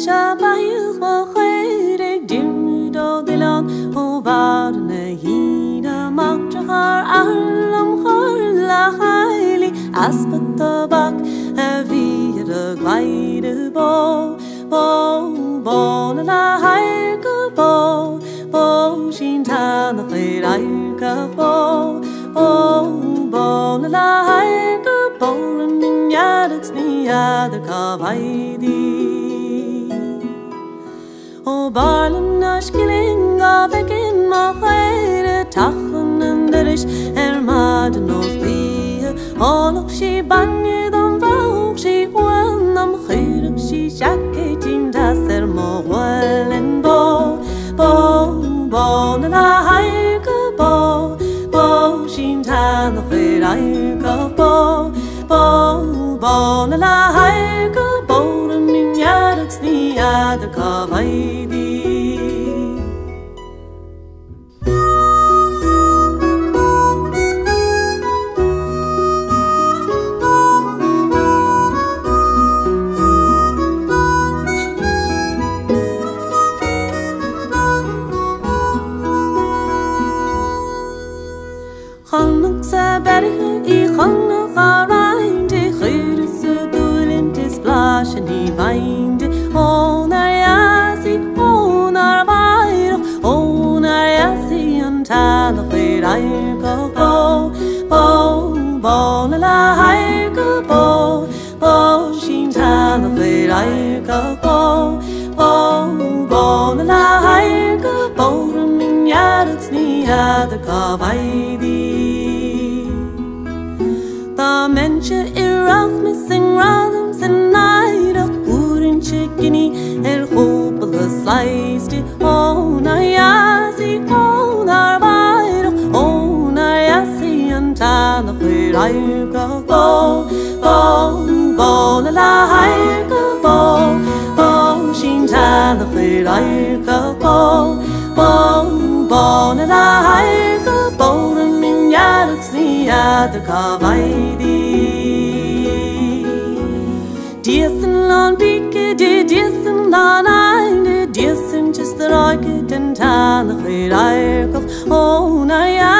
Shabayuch Mochedek Dirmu do Dilon Ovadne Hida Maktrahar Arlam Chor Lahaili Aspat Tabak Avira Gleide Bo Bo Bo La Bo Bo Shintan the Haika Bo Bo Bo La Haika Bo Ninyadix Niyadaka Vaidi killing of again ma khair tachen and der is er ma de nos Olach si banne don bhach si bháin am chuúach si seaché tím das ar má bhfuilin bó ní adidir về đây cả cô 할까 뻔뻔 나 할까 뻔은 민야득 시야득 가바이디 디슨 론 비케 디 디슨 론 아인데 디슨 just the rocket and tan the khairai oh na ya